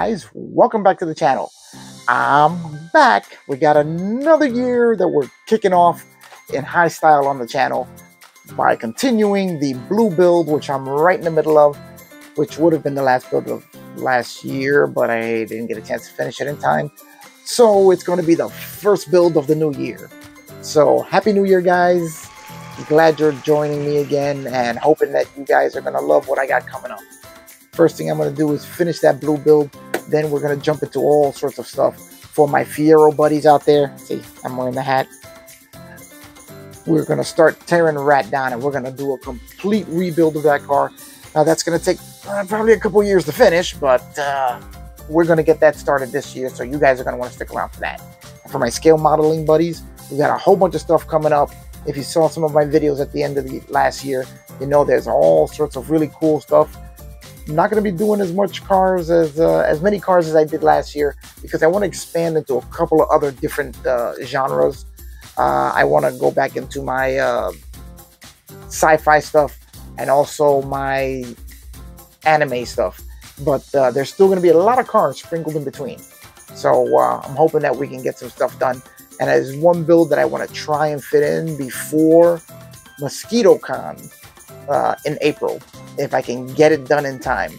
guys, welcome back to the channel. I'm back. We got another year that we're kicking off in high style on the channel by continuing the blue build, which I'm right in the middle of, which would have been the last build of last year, but I didn't get a chance to finish it in time. So it's going to be the first build of the new year. So happy new year, guys. Glad you're joining me again and hoping that you guys are going to love what I got coming up. First thing I'm going to do is finish that blue build. Then we're going to jump into all sorts of stuff for my Fiero buddies out there. See, I'm wearing the hat. We're going to start tearing Rat down and we're going to do a complete rebuild of that car. Now, that's going to take uh, probably a couple years to finish, but uh, we're going to get that started this year. So you guys are going to want to stick around for that. And for my scale modeling buddies, we got a whole bunch of stuff coming up. If you saw some of my videos at the end of the last year, you know there's all sorts of really cool stuff I'm not going to be doing as much cars as uh, as many cars as I did last year because I want to expand into a couple of other different uh, genres. Uh, I want to go back into my uh, sci-fi stuff and also my anime stuff. But uh, there's still going to be a lot of cars sprinkled in between. So uh, I'm hoping that we can get some stuff done. And there's one build that I want to try and fit in before Mosquito Con uh, in April if I can get it done in time.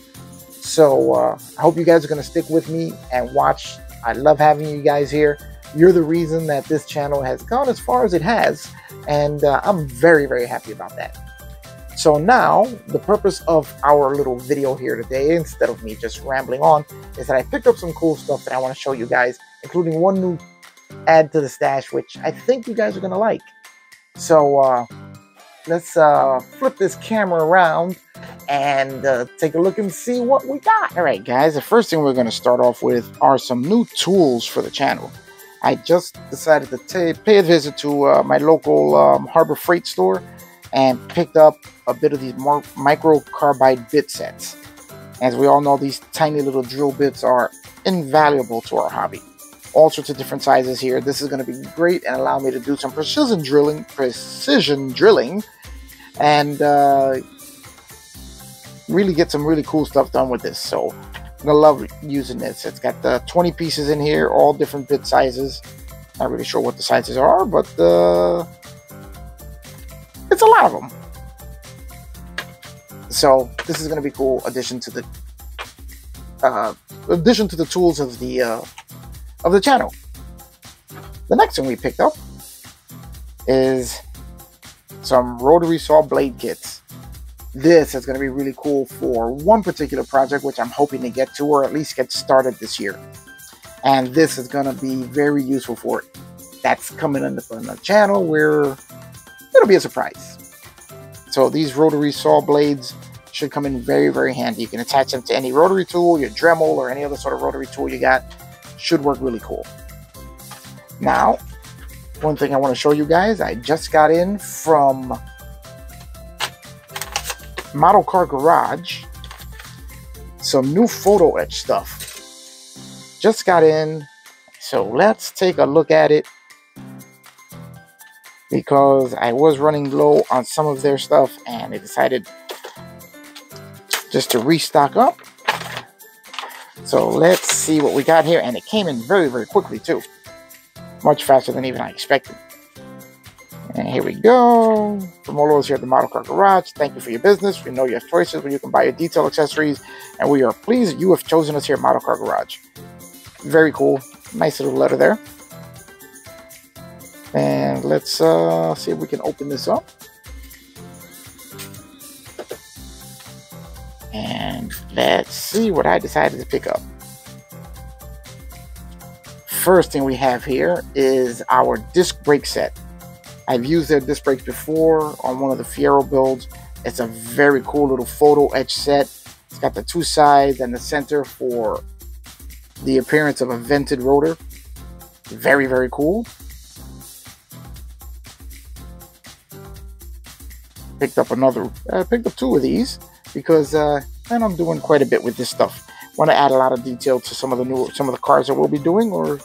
So uh, I hope you guys are going to stick with me and watch. I love having you guys here. You're the reason that this channel has gone as far as it has, and uh, I'm very, very happy about that. So now, the purpose of our little video here today, instead of me just rambling on, is that I picked up some cool stuff that I want to show you guys, including one new add to the stash, which I think you guys are going to like. So, uh, let's uh, flip this camera around and uh, take a look and see what we got. All right, guys, the first thing we're going to start off with are some new tools for the channel. I just decided to pay a visit to uh, my local um, Harbor Freight store and picked up a bit of these micro carbide bit sets. As we all know, these tiny little drill bits are invaluable to our hobby all sorts of different sizes here. This is going to be great and allow me to do some precision drilling, precision drilling, and uh, really get some really cool stuff done with this. So I'm gonna love using this. It's got the 20 pieces in here, all different bit sizes. Not really sure what the sizes are, but uh, it's a lot of them. So this is gonna be cool addition to the uh, addition to the tools of the uh, of the channel. The next thing we picked up is some rotary saw blade kits. This is going to be really cool for one particular project, which I'm hoping to get to or at least get started this year. And this is going to be very useful for it. That's coming on the, on the channel where it'll be a surprise. So these rotary saw blades should come in very, very handy. You can attach them to any rotary tool, your Dremel, or any other sort of rotary tool you got should work really cool. Now, one thing I want to show you guys, I just got in from Model Car Garage some new photo etch stuff. Just got in, so let's take a look at it because I was running low on some of their stuff and I decided just to restock up so let's see what we got here. And it came in very, very quickly too. Much faster than even I expected. And here we go. From all of us here at the Model Car Garage, thank you for your business. We know you have choices where you can buy your detail accessories. And we are pleased you have chosen us here at Model Car Garage. Very cool. Nice little letter there. And let's uh, see if we can open this up. And let's see what I decided to pick up. First thing we have here is our disc brake set. I've used their disc brakes before on one of the Fiero builds. It's a very cool little photo etch set. It's got the two sides and the center for the appearance of a vented rotor. Very, very cool. Picked up another, uh, picked up two of these because uh, and I'm doing quite a bit with this stuff. Want to add a lot of detail to some of the new some of the cars that we'll be doing, or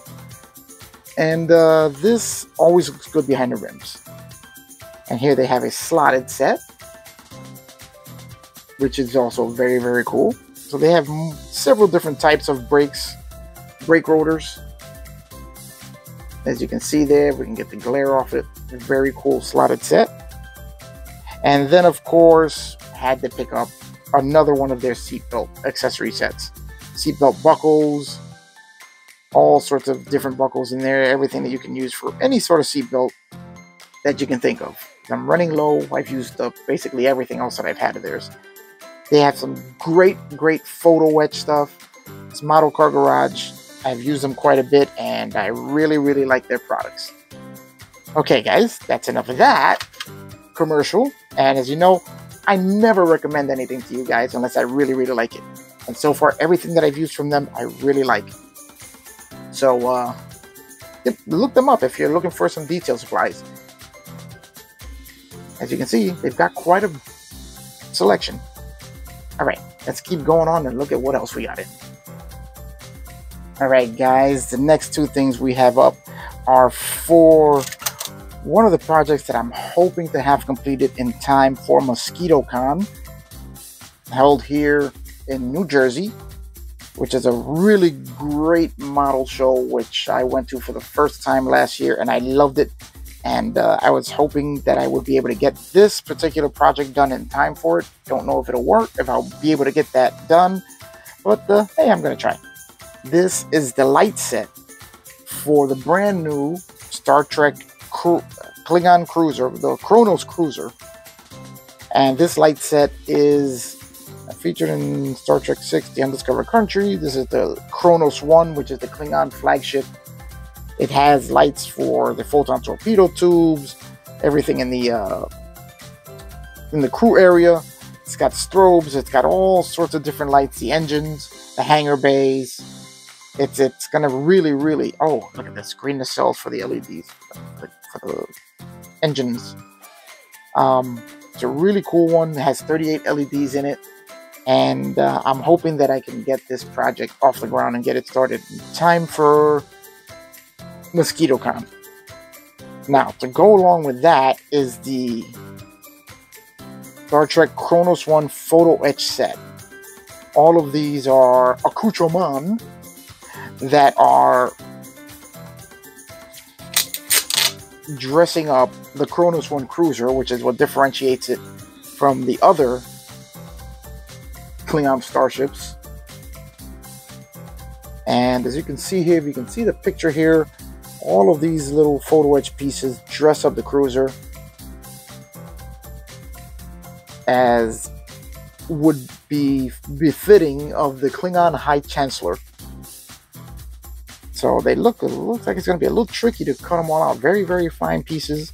and uh, this always looks good behind the rims. And here they have a slotted set, which is also very very cool. So they have several different types of brakes, brake rotors. As you can see there, we can get the glare off it. Very cool slotted set. And then, of course, had to pick up another one of their seatbelt accessory sets. Seatbelt buckles, all sorts of different buckles in there, everything that you can use for any sort of seatbelt that you can think of. I'm running low. I've used up basically everything else that I've had of theirs. They have some great, great photo etch stuff. It's Model Car Garage. I've used them quite a bit and I really, really like their products. Okay, guys, that's enough of that commercial. And as you know, I never recommend anything to you guys unless I really, really like it. And so far, everything that I've used from them, I really like. So, uh, look them up if you're looking for some detail supplies. As you can see, they've got quite a selection. All right, let's keep going on and look at what else we got in. All right, guys, the next two things we have up are for one of the projects that I'm hoping to have completed in time for MosquitoCon, held here in New Jersey, which is a really great model show, which I went to for the first time last year and I loved it. And uh, I was hoping that I would be able to get this particular project done in time for it. Don't know if it'll work, if I'll be able to get that done, but uh, hey, I'm going to try. This is the light set for the brand new Star Trek Klingon cruiser, the Kronos cruiser. And this light set is featured in Star Trek 6, The Undiscovered Country. This is the Kronos 1, which is the Klingon flagship. It has lights for the photon torpedo tubes, everything in the uh, in the crew area. It's got strobes. It's got all sorts of different lights. The engines, the hangar bays, it's it's gonna really really oh look at the screen the cells for the LEDs for, the engines. Um, it's a really cool one. It has 38 LEDs in it, and uh, I'm hoping that I can get this project off the ground and get it started time for MosquitoCon. Now, to go along with that is the Star Trek Kronos 1 photo etch set. All of these are accoutrements that are dressing up the Kronos 1 cruiser, which is what differentiates it from the other Klingon starships. And as you can see here, if you can see the picture here, all of these little photo etch pieces dress up the cruiser as would be befitting of the Klingon High Chancellor. So they look, looks like it's going to be a little tricky to cut them all out. Very, very fine pieces,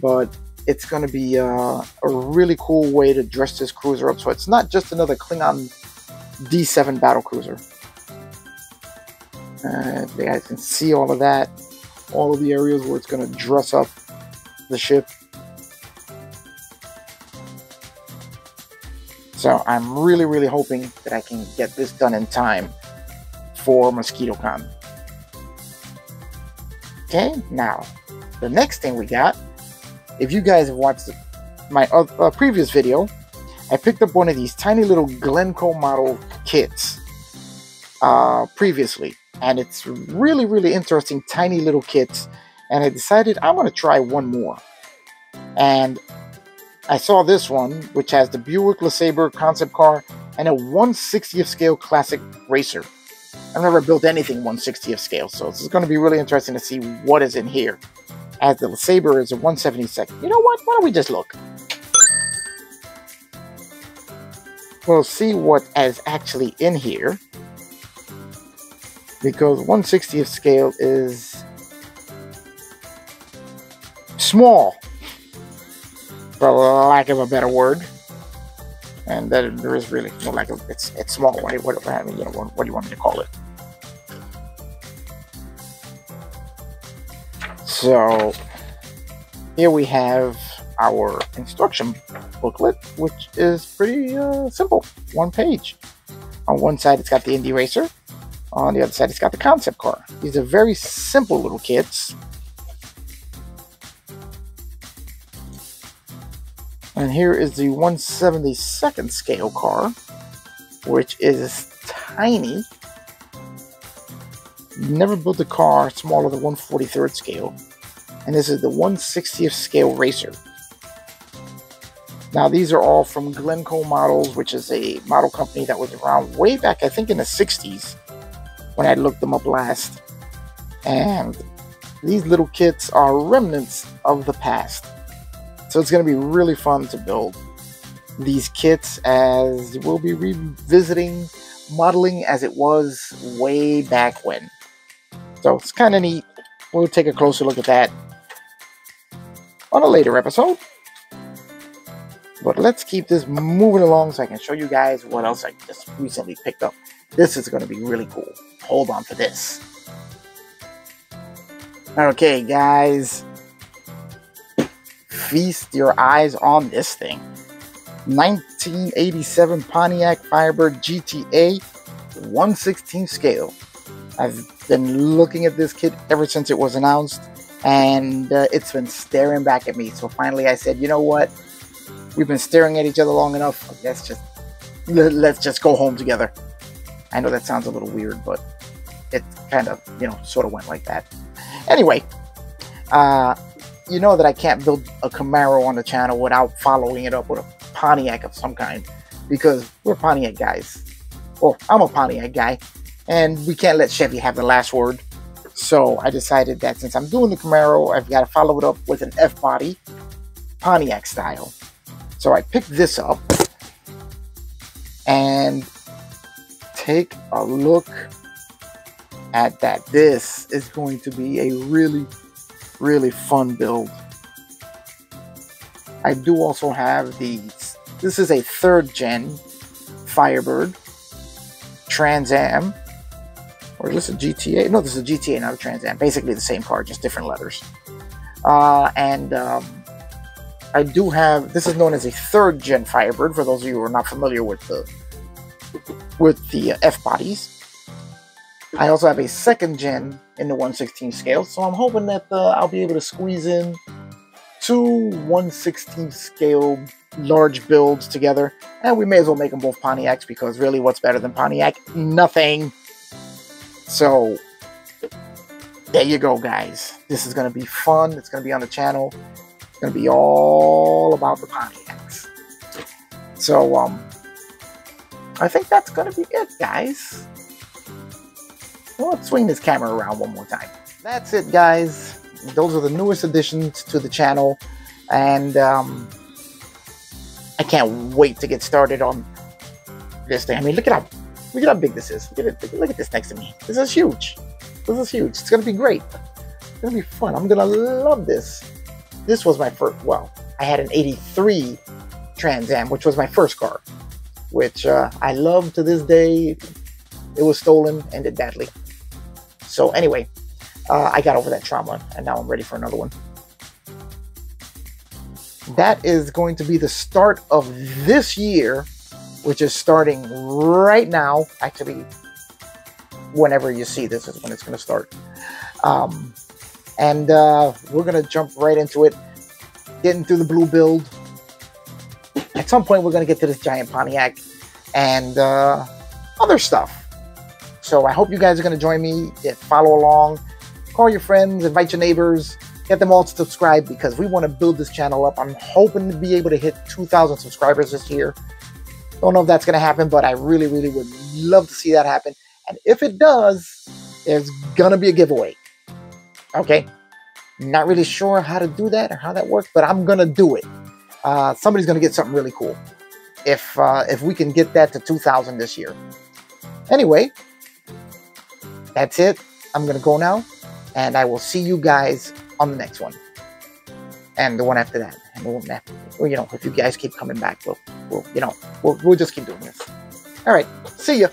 but it's going to be uh, a really cool way to dress this cruiser up. So it's not just another Klingon D7 battle cruiser. Uh, you guys can see all of that, all of the areas where it's going to dress up the ship. So I'm really, really hoping that I can get this done in time for MosquitoCon. Okay, now the next thing we got, if you guys have watched my uh, previous video, I picked up one of these tiny little Glencoe model kits uh, previously, and it's really, really interesting, tiny little kits. And I decided I'm going to try one more. And I saw this one, which has the Buick LeSabre concept car and a 160th scale classic racer. I've never built anything 160th scale, so this is going to be really interesting to see what is in here. As the Sabre is a 172nd. You know what? Why don't we just look? We'll see what is actually in here. Because 160th scale is small, for lack of a better word and that there is really no like it's it's small. What, what, you know, what, what do you want me to call it? So here we have our instruction booklet, which is pretty uh, simple, one page. On one side, it's got the Indy Racer. On the other side, it's got the concept car. These are very simple little kits. And here is the 172nd scale car. which is tiny. Never built a car smaller than 143rd scale. And this is the 160th scale racer. Now, these are all from Glencoe Models, which is a model company that was around way back, I think, in the 60s when I looked them up last. And these little kits are remnants of the past. So it's going to be really fun to build these kits as we'll be revisiting modeling as it was way back when. So it's kind of neat. We'll take a closer look at that on a later episode. But let's keep this moving along so I can show you guys what else I just recently picked up. This is going to be really cool. Hold on for this. Okay, guys. Feast your eyes on this thing. 1987 Pontiac Firebird GTA 116 scale. I've been looking at this kit ever since it was announced, and uh, it's been staring back at me. So finally, I said, you know what? We've been staring at each other long enough. Let's just let's just go home together. I know that sounds a little weird, but it kind of you know sort of went like that. Anyway, uh, you know that I can't build a Camaro on the channel without following it up with a Pontiac of some kind because we're Pontiac guys. Well, I'm a Pontiac guy, and we can't let Chevy have the last word. So I decided that since I'm doing the Camaro, I've got to follow it up with an F body, Pontiac style. So I picked this up and take a look at that. This is going to be a really, really fun build. I do also have these. This is a third gen Firebird Trans Am. Or is this a GTA? No, this is a GTA, not a Trans Am. Basically the same car, just different letters. Uh, and um, I do have, this is known as a third gen Firebird, for those of you who are not familiar with the with the uh, F bodies. I also have a second gen in the 116 scale, so I'm hoping that uh, I'll be able to squeeze in two 116 scale large builds together, and we may as well make them both Pontiacs because really, what's better than Pontiac? Nothing. So there you go, guys. This is going to be fun. It's going to be on the channel It's to be all about the Pontiacs. So, um, I think that's going to be it, guys. Let's swing this camera around one more time. That's it, guys. Those are the newest additions to the channel, and um, I can't wait to get started on this thing. I mean, look at how look at how big this is. Look at it. Look at this next to me. This is huge. This is huge. It's gonna be great. It's gonna be fun. I'm gonna love this. This was my first, well, I had an 83 Trans Am, which was my first car, which uh, I love to this day. It was stolen, ended badly. So anyway, uh, I got over that trauma, and now I'm ready for another one. That is going to be the start of this year, which is starting right now. Actually, whenever you see this is when it's going to start. Um, and uh, we're going to jump right into it, getting through the blue build. At some point, we're going to get to this giant Pontiac and uh, other stuff. So I hope you guys are going to join me, follow along, call your friends, invite your neighbors, get them all to subscribe because we want to build this channel up. I'm hoping to be able to hit 2,000 subscribers this year. Don't know if that's going to happen, but I really, really would love to see that happen. And if it does, there's going to be a giveaway. Okay. Not really sure how to do that or how that works, but I'm gonna do it. Uh, somebody's gonna get something really cool if uh, if we can get that to 2,000 this year. Anyway, that's it. I'm gonna go now, and I will see you guys on the next one, and the one after that, and the one after. Well, you know, if you guys keep coming back, we'll, we'll you know, we'll, we'll just keep doing this. All right, see ya.